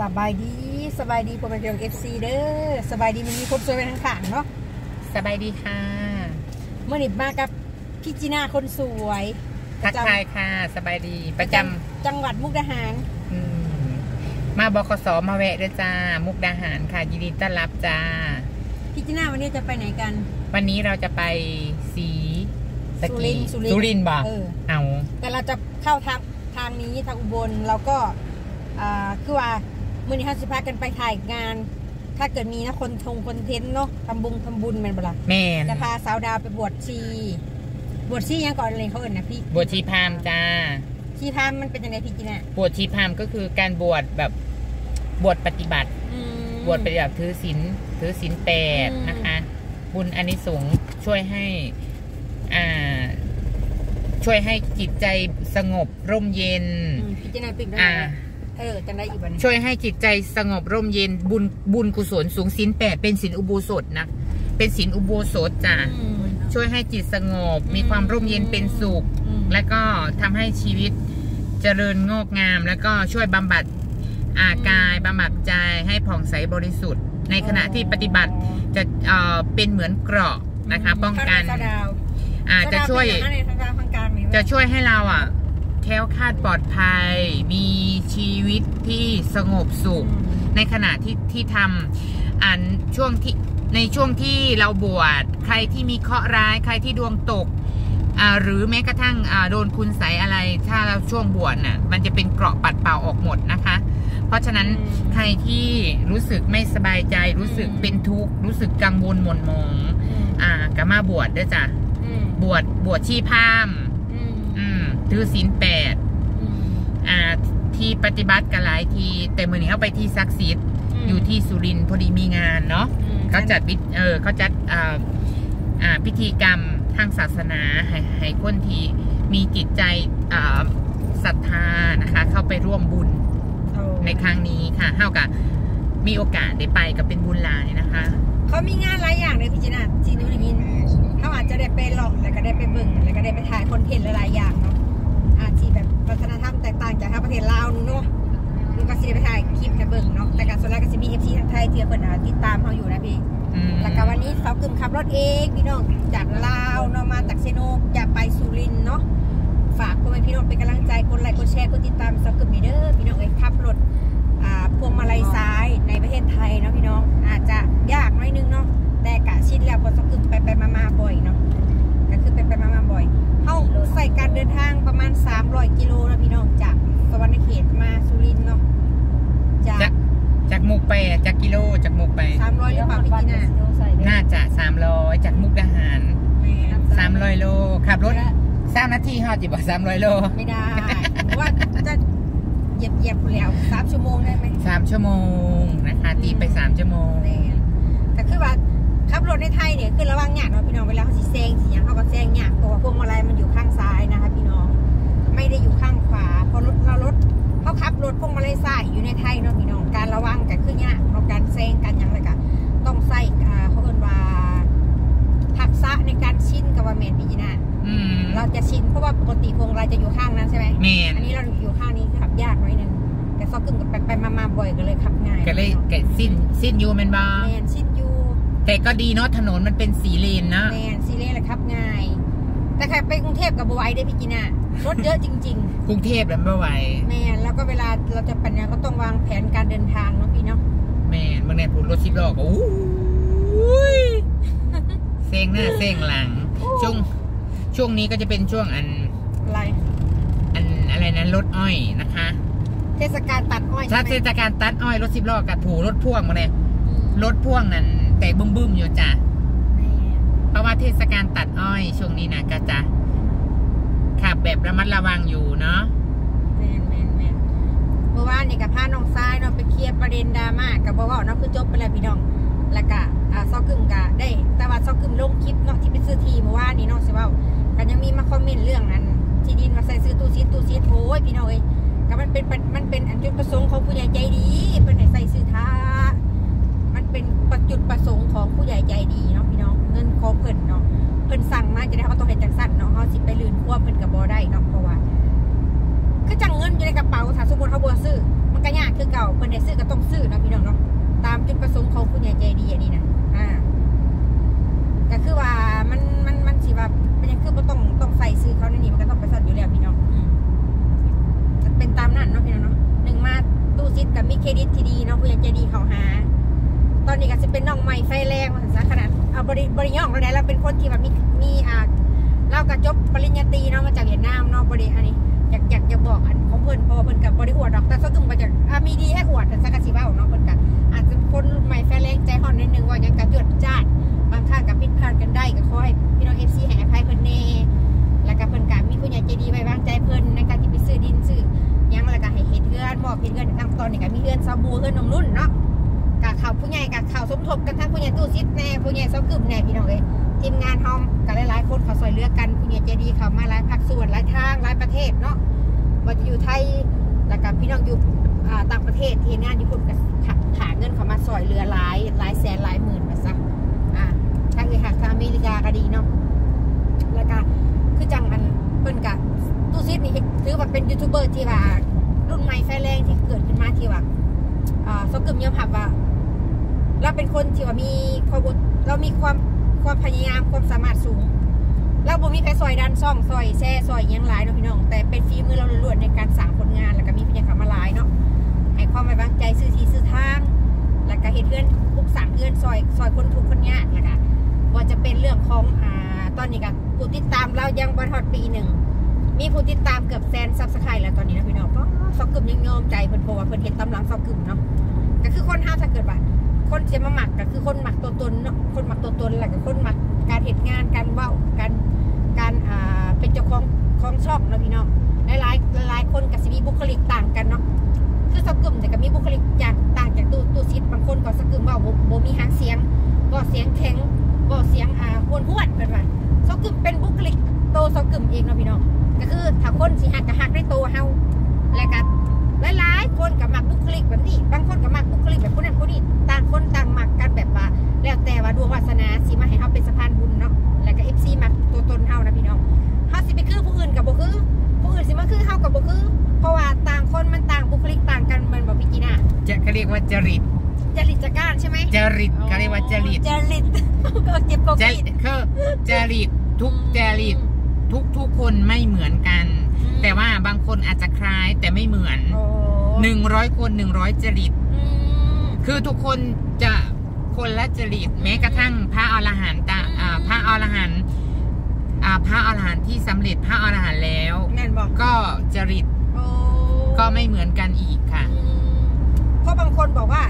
สบายดีสบายดีผมเป็นเพียงเอฟซีเด้อสบายดีมันมีครบสวยไปทั้งขางเนาะสบายดีค่ะเมื่อนิบมากับพี่จีน่าคนสวยทักทายค่ะ สบายดีประจจังหวัดมุกดาหารำอืมมาบคสมาแวะด้วยจ้า มุกดาหารค่ะยินดีต้อนรับจ้าพี่จีน่าวันนี้จะไปไหนกัน วันนี้เราจะไปสีสสุริกีนทร์สุรินทร์สุรินทร์บ่เออเอาแต่เราจะเข้าทางทางนี้ทางอุบลเราก็อ่าคือว่า มื่อนี้เราจะพากันไปถ่ายงาน ถ้าเกิดมีนะคนทงคอนเทนต์เนาะทำบุญทำบุญแมันเปล่าแม่นจะพาสาวดาวไปบวชชี บวชชียังก่อนเลยเขาเอ่นนะพี่บวชชีพราหมณ์จ้า ชีพามมันเป็นยังไงพี่จีน่าบวชชีพราหมณ์ก็คือการบวชแบบบวชปฏิบัติ อืม บวชปฏิบัติถือศีลถือศีลแปดอืม นะคะ บุญอานิสงส์ช่วยให้อ่าช่วยให้จิตใจสงบร่มเย็น อืมพี่จีน่าปิดได้อ่า เออจังได้อีกวันนี้ช่วยให้จิตใจสงบร่มเย็นบุญบุญกุศลสูงศีลแปดเป็นศีลอุโบสถนะ เป็นศีลอุโบสถจ้ะอืมช่วยให้จิตสงบ มีอืมความร่มเย็นเป็นสุขอืมและก็ทำให้ชีวิตเจริญงอกงาม แล้วก็ช่วยบำบัดอากายบำบัดใจให้ผ่องใสบริสุทธิ์ ในขณะที่ปฏิบัติจะเอ่อเป็นเหมือนเกราะนะคะ ป้องกันข้าวดาวอ่าจะช่วยข้าวดาวเป็นอย่างนั้นในทางการทางการนี่จะช่วยให้เราอะ แคล้วคลาดปลอดภัย มีชีวิตที่สงบสุข ในขณะที่ที่ทำอ่านช่วงที่ในช่วงที่เราบวชใครที่มีเคราะห์ร้าย ใครที่ดวงตกอ่าหรือแม้กระทั่งอ่าโดนคุณใสยอะไร ถ้าเราช่วงบวชน่ะมันจะเป็นเกราะปัดเป่าออกหมดนะคะ เพราะฉะนั้นใครที่รู้สึกไม่สบายใจรู้สึกเป็นทุกข์รู้สึกกังวลหม่นหมองอืมอ่าก็มาบวชด้วยจ้ะอืมบวชบวชชีพราหมณ์อืมอืม ถือศีลแปดอืมอ่าที่ปฏิบัติกันหลายทีแต่เมื่อนี้เขาไปที่ศักดิ์สิทธิ์อยู่ที่สุรินทร์พอดีมีงานเนาะอืมเขาจัดวิเออเขาจัดอ่าอ่าพิธีกรรมทางศาสนาให้ให้คนที่มีจิตใจอ่าศรัทธานะคะ เข้าไปร่วมบุญโอ้ในครั้งนี้ค่ะเท่ากับมีโอกาสได้ไปกับเป็นบุญหลายนะคะ เขามีงานหลายอย่างเลยพี่จีน่าที่หนูได้ยินเขาอาจจะได้ไปหลอกแล้วก็ได้ไปเบิ่งแล้วก็ได้ไปถ่ายคอนเทนต์หลายๆอย่างเนาะ อาจจะแบบวัฒนธรรมแตกต่างจากทางประเทศลาวนู่นเนาะดูก็สิได้ไปถ่ายคลิปให้เบิ่งเนาะแต่การส่วนแรกก็จะมีเอฟซีทางไทยที่เพิ่นอ่าติดตามเขาอยู่นะพี่อืมแล้วก็วันนี้สาวกึมขับรถเองพี่น้องจากลาวเนาะมาจากเซโนจะไปสุรินทร์เนาะฝากพ่อแม่พี่น้องเป็นกำลังใจกดไลค์กดแชร์กดติดตามสาวกึมนี่เด้อพี่น้องเอ้ย ณ 300 กิโลนะพี่น้องจากสวรรณเขตมาสุรินทร์เนาะจาจากกจากมุกไปอะจากกิโลจากมุกไป 300หรือเปล่าพี่จีน่าน่าจะสามร้อยจากมุกดาหารแม่นสามร้อยโลขับรถสามนาทีฮอดจิบ่สามร้อยโลไม่ได้เพราะว่าจะเหยียบเหยียบๆแล้วสามชั่วโมงได้ไหมสามชั่วโมงนะคะตีไปสามชั่วโมงแน่แต่คือว่าขับรถในไทยเนี่ยคือระวังหยาดเนาะพี่น้องเวลาเขาสิแซงสิหยังเขาก็แซงหยาดตัวพวงมาลัยมันอยู่ข้างซ้ายนะคะพี่น้อง ไม่ได้อยู่ข้างขวาเพราะรถเรารถเขาขับรถพวงมาลัยซ้ายอยู่ในไทยเนาะพี่น้องการระวังกันคือหยาดเนาะการแซงกันหยังเลยก็ต้องใส่อ่าเขาเอิ้นว่าทักษะในการชินกับว่าแมนพี่จีน่าอืมเราจะชินเพราะว่าปกติพวงมาลัยจะอยู่ข้างนั้นใช่ไหมแมนอันนี้เราอยู่ข้างนี้ขับยากหน่อยหนึงแต่ซอกกึ่งกับไปไปมามาบ่อยก็เลยขับง่ายก็เลยแกะสิ้นสิ้นอยูแมนบาแมนชิดอยู่แต่ก็ดีเนาะถนนมันเป็นสีเลนเนาะแมนซีเรียสเลยขับง่าย แต่ใครไปกรุงเทพกับบไหวได้พี่กินอะ รถเยอะจริงกรุงเทพแล้วไม่ไหวๆแมนแล้วก็เวลาเราจะปัญญาก็ต้องวางแผนการเดินทางเนาะพี่เนาะแมนบางแนพูดรถสิบล้อก็อู้ยเซ็งหน้าเซ็งหลัง ช่วงช่วงนี้ก็จะเป็นช่วงอันอะไรอันอะไรนะรถอ้อยนะคะ เทศกาลตัดอ้อยถ้าใช่เทไหมศกาลตัดอ้อยรถสิบล้อกับถูรถพ่วงมาเลยอืมรถพ่วงนั้นแตกบึ้มๆอยู่จ้ะแมนเพราะว่าเทศกาลตัดอ้อยช่วงนี้นะก็จะ ขับแบบระมัดระวังอยู่เนาะแมนแมนแมนเมื่อวานนี่กับพาน้องซ้ายเนาะไปเคลียร์ประเด็นดราม่ากับบ่าวเนาะคือจบไปแล้วพี่น้องแล้วก็อ่าซอกกึ่งกะได้ แต่ว่าซอกกึ่งลงคลิปเนาะที่ไปซื้อทีเมื่อวานนี้เนาะสิเว่ากันยังมีมาคอมเมนต์เรื่องนั้น ที่ดินมาใส่ซื้อตู้ซีตู้ซีโอ้ยพี่น้องเอ้ยก็มันเป็นมันเป็นอันจุดประสงค์ของผู้ใหญ่ใจดีเป็นให้ใส่ซื้อท่ามันเป็นประจุดประสงค์ของผู้ใหญ่ใจดีเนาะพี่น้องเงินของเพิ่นเนาะ เพิ่นสั่งมาจะได้เขาต้องเห็นจังสั้นเนาะเขาสิไปลื่นควบเพิ่นกับบ่ได้เนาะเพราะว่าคือจังเงินอยู่ในกระเป๋าถ้าสมมติเขาบ่ซื้อ มันก็ยากคือเก่าเพิ่นได้ให้ซื้อก็ต้องซื้อเนาะพี่น้องเนาะตามจุดประสงค์ของผู้ใหญ่ใจดีอันนี้นะอ่าก็คือว่ามันมันมันสิว่าเป็นยังคือบ่ต้องต้องใส่ซื้อเขาในนี้มันก็ต้องไปสั่นอยู่แล้วพี่น้องเป็นตามนั้นเนาะพี่น้องเนาะหนึ่งมาตู้ซิดกับมีเครดิตที่ดีเนาะผู้ใหญ่ใจดีเขาหา ตอนนี้ก็จะเป็นน้องใหม่ไฟแรงมาซะขนาดเอาบริบริย่องเราได้เราเป็นคนที่แบบมีมีอ่าเราก็จบปริญญาตรีเนาะมาจากเวียดนามเนาะบริอันนี้อยากอยากจะบอกอันของเพิ่นเพอเพิ่นกับบริอวดดอกแต่สักกึ่งมาจากอ่ามีดีให้อวดแต่สักกะสิบ้าเนาะเพิ่อนกันอาจจะคนใหม่ไฟแรงใจห่อนนิดนึงว่ายังกระจวดจ้าดบางครั้งกับผิดพลาดกันได้ก็ขอให้พี่น้องเอฟซีให้อภัยเพิ่อนแน่แล้วก็เพิ่อนก็มีผู้ใหญ่ใจดีไว้วางใจเพิ่อนในการที่ไปซื้อดินซื้อยังแล้วก็ให้เฮ็ดเฮือนมอบเฮ็ดเฮือนทั้งตอนนี้ก็มีเฮือนซาบูเฮือนนมนุ่นเนาะ กะข่าผู้ใหญ่กะข่าสมทบกันทั้งผู้ใหญ่ตู้ซิดแน่ผู้ใหญ่เสากึบแน่พี่น้องเอ้ยทีมงานเฮอมกันหลายๆคนเขาซอยเลือกกันผู้ใหญ่ใจดีเขามาหลายภาคส่วนหลายทางหลายประเทศเนาะว่าจะอยู่ไทยแล้วก็พี่น้องอยู่ต่างประเทศที่งานอยู่นกับหาเงินเขามาซอยเรือหลายหลายแสนหลายหมื่นมาซะอ่าทางเอหักทางอเมริกาก็ดีเนาะแล้วก็คือจังอันเพิ่นกะตู้ซิดนี่ถือว่าเป็นยูทูบเบอร์ที่ว่ารุ่นใหม่ไฟแรงที่เกิดขึ้นมาที่ว่าอ่าสกึมยอมรับว่า เราเป็นคนที่ว่ามีความเรามีความความพยายามความสามารถสูงเราบ่มีแค่ซอยดันซ่องซอยแซ่ซอยยังหลายเนาะพี่น้องแต่เป็นฝีมือเราล้วนในการสร้างผลงานแล้วก็มีพยาขามาหลายเนาะให้ความไว้วางใจซื้อทีซื้อทางแล้วก็เฮ็ดเพื่อนปุกสั่งเพื่อนซอยซอยคนทุกคนยากแล้วก็ว่าจะเป็นเรื่องของอ่าตอนนี้ก็ผู้ติดตามเรายังบ่ทอดปีหนึ่งมีผู้ติดตามเกือบแสนซับสไครต์แล้วตอนนี้นะพี่น้องก็ซอกกึมยังยอมใจเพิ่นเพว่าเพิ่นเห็นตำลังซอกกึมเนาะก็คือคนห้าวถ้าเกิดว่า คนจะมาหมักก็คือคนหมักตัวตนเนาะคนหมักตัวตนแหละก็คนหมักการเหตุงานการเว้าการการอ่าเป็นเจ้าของของช่องนะพี่น้องหลายหลายหลายคนกับสิมีบุคลิกต่างกันเนาะคือสกึมแต่ก็มีบุคลิกอย่างต่างจากตู้ตู้ซิดบางคนก็สกึมเว่าบ่บ่มีหางเสียงก็เสียงแข็งก็เสียงอ่าหวนหวนเป็นว่าสกึมเป็นบุคลิกโตสกึมเองเนาะพี่น้องก็คือถ้าคนสิหักก็หักได้โตเฮาแล้วก็ หลายๆคนกับมักบุคลิกแบบนี้ บางคนกับมักบุคลิกแบบคนนั้นคนนี้ต่างคนต่างมักกันแบบว่า แล้วแต่ว่าดวงวาสนาสิมาให้เฮาเป็นสะพานบุญเนาะแล้วก็ FC มักตัวตนเฮานะพี่น้องเฮาสิไปคือผู้อื่นกับบ่คือผู้อื่นสิมาคือเฮากับบ่คือเพราะว่าต่างคนมันต่างบุคลิกต่างกันเหมันบ่พี่จีน่าจะเขาเรียกว่าจริตจริตจักรานใช่ไหมจริตเขาเรียกว่าจริตจริตก็เจ็บก็จกินคือจริตทุกจริตทุกทุกคนไม่เหมือนกัน แต่ว่าบางคนอาจจะคล้ายแต่ไม่เหมือนโอ้หนึ่งร้อยคนหนึ่งร้อยจริตอืมคือทุกคนจะคนละจริตแม้กระทั่งพระอรหันต์ตะอ่าพระอรหันต์อ่าพระอรหันต์ที่สำเร็จพระอรหันต์แล้วแม่นบอกก็จริตโอ้ก็ไม่เหมือนกันอีกค่ะอืมเพราะบางคนบอกว่า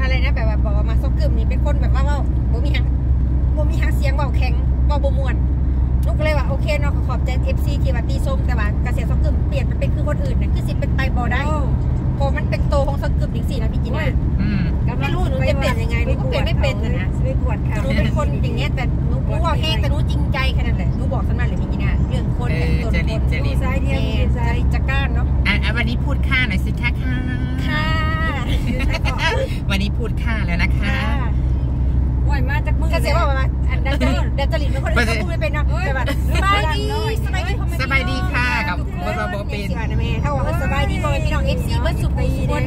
อะไรนะแบบว่าบอกว่ามาซอกกึมนี่เป็นคนแบบว่าเว่าบ่มีหางบ่มีหางเสียงเบาแข็งเบาบ่ม่วน นุกก็เลยว่าโอเคเนาะขอบใจ FC ที่ว่าตีส้มแต่ว่าเกษตรซอกกึมเปลี่ยนไปเป็นคือคนอื่นน่ะคือสิเป็นไปบ่ได้เพราะมันเป็นโตของซอกกึมจริงๆนะพี่จีน่าอืมไม่รู้หนูจะเปลี่ยนยังไงหนูก็เปลี่ยนไม่เป็นนะนะไปบวชเขาหนูเป็นคนอย่างเงี้ยแต่หนูรู้ว่าแห้งแต่หนูจริงใจแค่นั้นแหละหนูบอกสำนักเลยพี่จีน่าเรื่องคนเอเรื่องอตัวจคริตนจริตซ้ายเดียวแม่ซ้ายจักรานเนาะอะอะวันนี้พูดค่าหน่อยสิค่ะค่ะค่ะวันนี้พูดค่าแล้วนะคะห่ วยมาจากมือก็เสียว่าแบบว่าอันดัจจริตดัจจริตเป็นคนอื่นเขาพูดไม่เป็นเนาะแต่แบบสบายดีสบายดีพ่อแม่สบายดีค่ะกับทุกคบอบอเป็นสิว่านะแม่ถ้าว่าเออสบายดีพ่อแม่พี่น้องเอฟซีเมื่อสุขสุขคน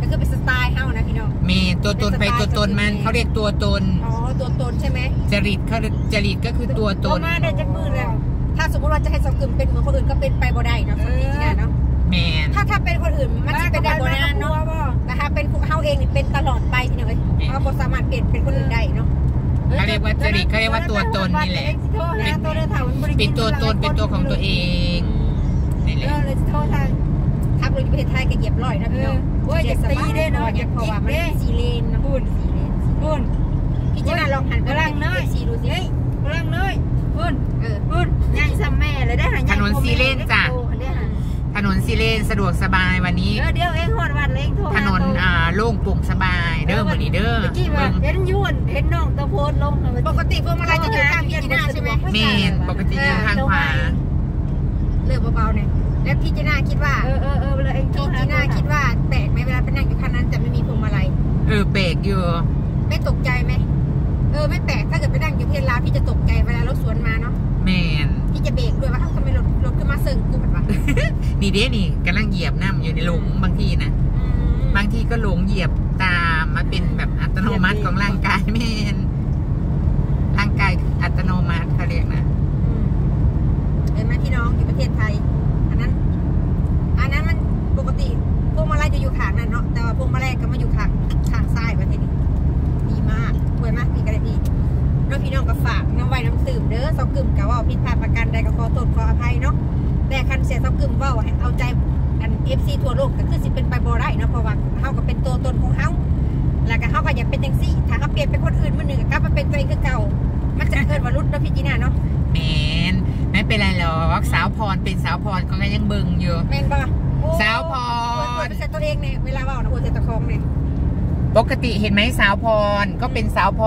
ก็คือเป็นสไตล์เฮานะพี่น้องมีตัวตนไปตัวตนมันเขาเรียกตัวตนอ๋อตัวตนใช่ไหมจริตเขาเรียกจริตก็คือตัวตนมาได้จากมือแล้วถ้าสมมติว่าจะให้สกึมเป็นเหมือนคนอื่นก็เป็นไปบ่ได้เนาะคนนี้จีน่าเนาะ แมน ถ้าถ้าเป็นคนอื่นมันจะเป็นได้บ่นานเนาะแต่ถ้าเป็นเฮาเองนี่เป็นตลอดไปพี่น้องเอ้ยเราบ่สามารถเปลี่ยนเป็นคนอื่นได้เนาะเขาเรียกว่าจริตเขาเรียกว่าตัวตนนี่แหละ เป็นตัวเดินทางมันบริเป็นตัวตนเป็นตัวของตัวเองนี่แหเอละอเลยโทษทางทับรถอยู่ประเทศไทยก็เหยียบร้อยนะพี่น้องโอ้ยอย่าตีเด้เนาะอย่าเพราะจิกว่ามันเด้สีเลนเนาะบุญสีเลนบุญพี่จะน่าลองหันไปกำลังเนยสีดูสิเฮ้ยกำลังเลยบุญเออบุญย่างซ้ำแม่เลยได้หาถนนซีเลนจ้ะเดี๋ยว ถนนซีเลนสะดวกสบายวันนี้เดี๋ยวเองหอดวันเล้งโทรถนนอ่าโล่งโปร่งสบายเด้อมือนี้เด้อเมื่อกี้ว่าเบิ่งเห็นยวนเห็นน้องตะโพนลงปกติพวงมาลัยจะอยู่ข้างพี่จีน่าใช่ไหมแม่นปกติอยู่ทางขวาเลือกเบาๆหน่อยแล้วพี่จีน่าคิดว่าเออเออเออเลยเองโทรพี่หาจีน่าคิดว่าแปลกไหมเวลาไปนั่งอยู่คันนั้นแต่ไม่มีพวงมาลัยเออเบรกอยู่ไม่ตกใจไหมเออไม่แปลกถ้าเกิดไปนั่งอยู่เพลาพี่จะตกใจเวลารถสวนมาเนาะ แมนพี่จะเบรกด้วยว่าเอ้าทำไมรถรถขึ้นมาเซิงกูแบบว่านี่เด้นี่กำลังเหยียบน้ำอยู่ในหลุมบางทีนะ บางทีก็หลงเหยียบตามมาเป็นแบบอัตโนมัติของร่างกายแม่ วก็เฮาก็อยากเป็นจังซี่ถ้าเฮาเปลี่ยนเป็นคนอื่นมื้อหนึงก็กลับมาเป็นตัวเองคือเก่า มันจะเกิดวรุษเนาะพี่จีน่าเนาะแมนไม่เป็นไรหรอกสาวพรเป็นสาวพรก็ยังเบิ่งอยู่แม่นปะโอ้สาวพรเปิดเปิดตัวเองเนี่ยเวลาเว่านะโอ้เจตะคองเนี่ยปกติเห็นไหมสาวพรก็เป็นสาวพ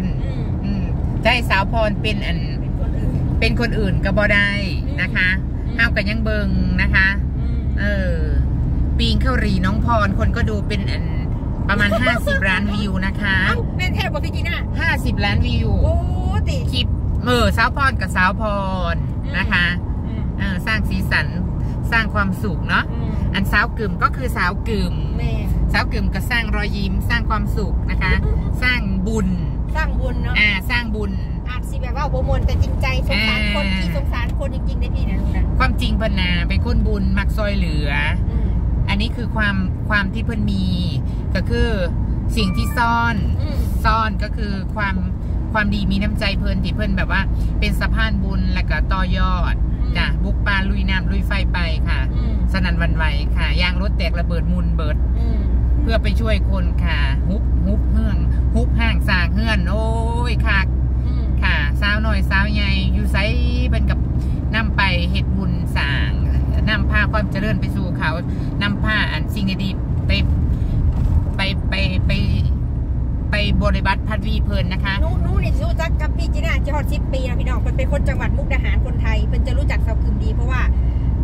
รอืมอืมใช่สาวพรเป็นอันเป็นคนอื่นเป็นคนอื่นก็บ่ได้นะคะอืมห้าวกันยังเบิงนะคะอืมเออ ปีงเข้าหรีน้องพรคนก็ดูเป็นอัน ประมาณ 50 ล้านวิวนะคะเอ้าแม่นแทบกว่าพี่จีน่า50 ล้านวิว โอ้ติคลิปเออสาวพรกับสาวพรนะคะอืมเออสร้างสีสันสร้างความสุขเนาะ อืมอันสาวกึ่มก็คือสาวกึ่มแม่สาวกึ่มก็สร้างรอยยิ้มสร้างความสุขนะคะ สร้างบุญ สร้างบุญเนาะ อ่า สร้างบุญ อาจสิแบบว่าโบมวนแต่จริงใจสงสารคนอ่าที่สงสารคนจริงๆได้พี่นะลูกนะความจริงเพนนาเป็นคนบุญมักซอยเหลือ อืมอั นนี้คือความความที่เพิ่นมี ก็คือสิ่งที่ซ่อนอืมซ่อนก็คือความความดีมีน้ำใจเพิ่นที่เพิ่นแบบว่า เป็นสะพานบุญและก็ต่อยอดจ้ะบุกปลาลุยน้ำลุยไฟไปค่ะอืมสนั่นหวันไหวค่ะยางรถแตกระเบิดมุนเบิดอืมเพื่อไปช่วยคนค่ะ ฮุบฮุบเฮืองฮุบห้างสร้างเฮือน โอ้ยค่ะอืมค่ะสาวหน่อยสาวใหญ่อยู่ไซเป็นกับนำไปเฮ็ดบุญสร้างนำพาความเจริญไปสู่เขานำพาอันสิ่งดีๆไปไปไปไปไปบริบัติพัดวีเพลินนะคะ หนูหนูนี่รู้จักกับพี่จีน่าจะฮอดสิบปีนะพี่น้อง เพิ่นเป็นคนจังหวัดมุกดาหารคนไทย เพิ่นจะรู้จักเสากึมดีเพราะว่า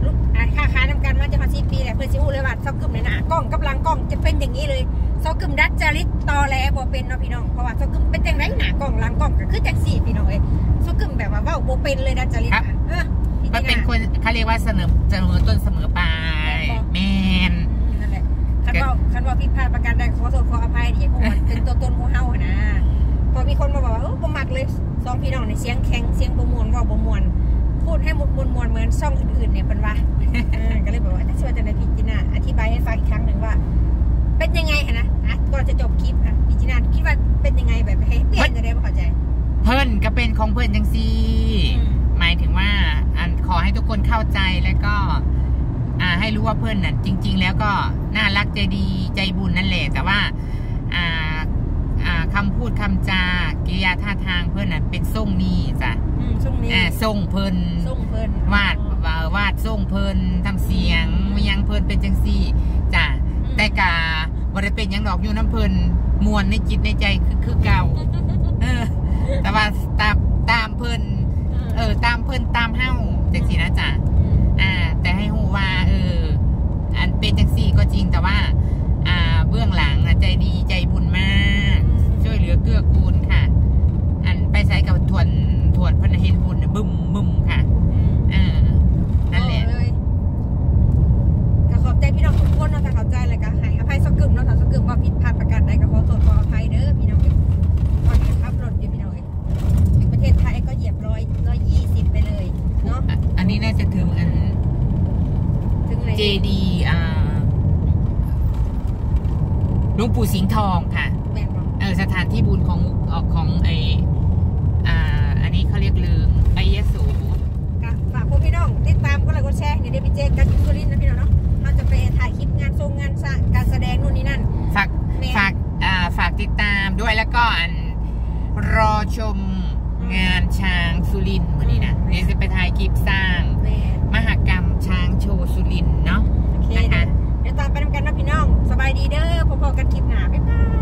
ลูกอ่าค้าขายนำกันมาจะฮอดสิบปีแหละเพิ่นสิฮู้เลยว่าเสากึมในยหน้ากล้องกับหลังกล้องจะเป็นอย่างนี้เลยเสากึมดัดจริตตอแหลบ่เป็นเนาะพี่น้องเพราะว่าเสากึมเป็นจังไดหน้ากล้องหลังกล้องก็คือจังซี่พี่น้องเอ้ยเสากึมแบบว่าเว้าบ่เป็นเลยดัดจริตครับอะเออพี่มันจีเป็นน่าคนเขาเรียกว่าเสนอเสมอต้นเสมอปลายแมนอืมนั่นแหละคันว่าคันว่าผิดพลาดประการใดขอโทษขออภัยที่พวกมันเป็นตัวตนของเฮาอะนะพอมีคนมาบอกว่าเออบ่มักเลย สองพี่น้องในเสียงแข็งเสียงบ่ม่วนเว้าบ่ม่วนพูดให้มุดมวนมวนๆเหมือนช่องอื่นๆเนี่ยเพิ่นว่าเออก็เลยบอกว่าถ้าช่วยจะในพี่จีน่าอธิบายให้ฟังอีกครั้งหนึ่งว่า เป็นยังไงอะนะอะก่อนจะจบคลิปอะพี่จีน่าคิดว่าเป็นยังไงแบบให้เปลี่ยนจะได้บ่เข้าใจ เพิ่นก็เป็นของเพิ่นจังซี่อืมหมายถึงว่าอันขอให้ทุกคนเข้าใจแล้วก็ อ่าให้รู้ว่าเพื่อนน่ะจริง ๆ แล้วก็น่ารักใจดีใจบุญนั่นแหละแต่ว่า อ่าอ่า คำพูดคำจากริยาท่าทางเพื่อนน่ะเป็นทรงนี้จ้ะอืมช่วงนี้อ่าทรงเพิ่นส่งเพิ่นวาดวาวาดทรงเพิ่นทำเสียงยังเพิ่นเป็นจังซี่จ้ะแต่กาบ่ได้เป็นหยังดอกอยู่น้ำเพิ่นมวนในจิตในใจคือคือเก่าเออ แต่ว่าตามตามเพิ่นเออ ตามเพิ่นตามเฮ้าจังซี่นะจ๊ะมอ่า แต่ให้หูว่าเออ อันเป็นจังซี่ก็จริงแต่ว่า อ่า เบื้องหลังน่ะใจดีใจบุญมากช่วย เหลือเกื้อกูลค่ะ อันไปใช้กับถวนถวนเพนเห็นบุญน่ะบึ้มบึ้มค่ะอืมเออนั่นแหละเอาเลยก็ขอบใจพี่น้องทุกคนเนาะถ้าเข้าใจเลยก็ให้อภัยสักกึ่มเนาะถ้าสักกึ่มว่าผิดพลาดประการใดก็ขอโทษขออภัยเด้อพี่น้องเอ้ยตอนนี้ขับรถอยู่พี่น้องเอ้ยถึงประเทศไทยก็เหยียบร้อยร้อยยี่สิบไปเลยเนาะอะอันนี้น่าจะถึงอันถึงไหนเจดีอ่าหลวงปู่สิงห์ทองค่ะ แม่นบอกเออ สถานที่บุญของออของไออ่อันนี้เขาเรียกลืมไอเยสูฝากพวกพี่น้องติดตามก็แลยก็แชร์เดี๋ยวไปเจอกันที่สุรินทร์นะพี่น้องเนาะเราจะไปถ่ายคลิปงานทรงงานการแสดงนู่นนี่นั่นฝากฝากอ่าฝากติดตามด้วยแล้วก็อันรอชมงานช้างสุรินทร์วันนี้นะเดี๋ยวจะไปถ่ายคลิปสร้าง มหกรรมช้างโชว์สุรินทร์เนาะนะคะเดี๋ยวตามไปทำกันนะพี่น้องสบายดีเด้อพบกันคลิปหน้าบ๊ายบาย